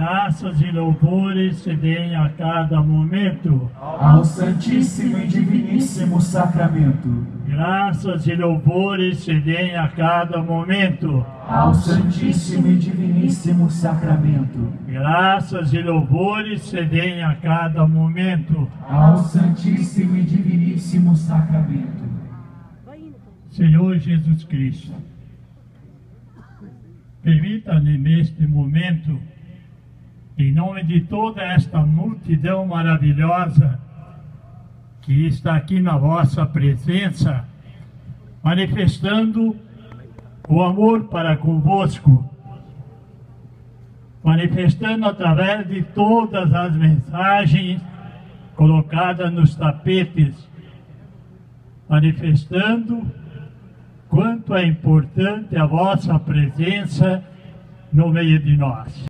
Graças e louvores se deem a cada momento. ao Santíssimo e Diviníssimo Sacramento, Graças e louvores se deem a cada momento. ao Santíssimo e Diviníssimo Sacramento, Graças e louvores se deem a cada momento. ao Santíssimo e Diviníssimo Sacramento. Senhor Jesus Cristo, permita-me neste momento, em nome de toda esta multidão maravilhosa que está aqui na vossa presença, manifestando o amor para convosco, manifestando através de todas as mensagens colocadas nos tapetes, manifestando quanto é importante a vossa presença no meio de nós.